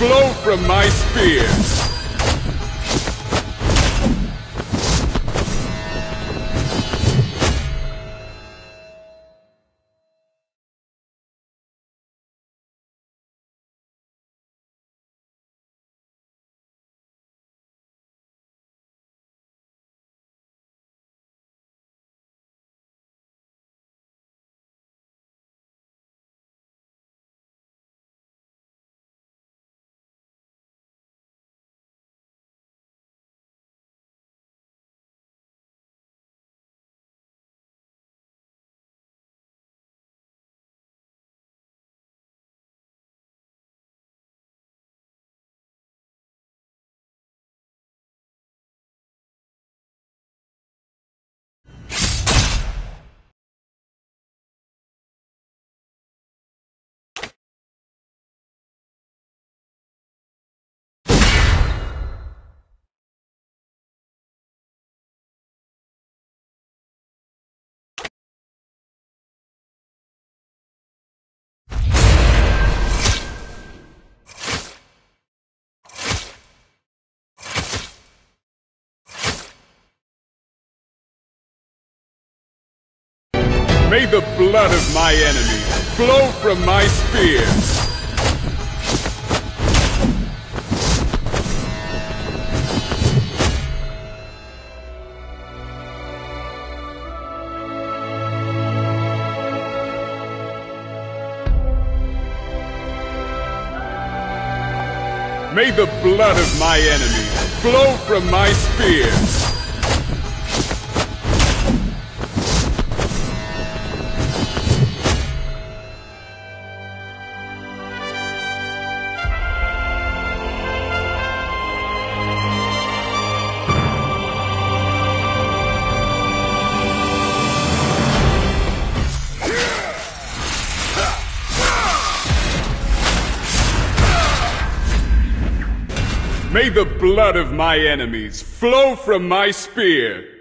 flow from my spear. May the blood of my enemies flow from my spear. May the blood of my enemies flow from my spear. May the blood of my enemies flow from my spear.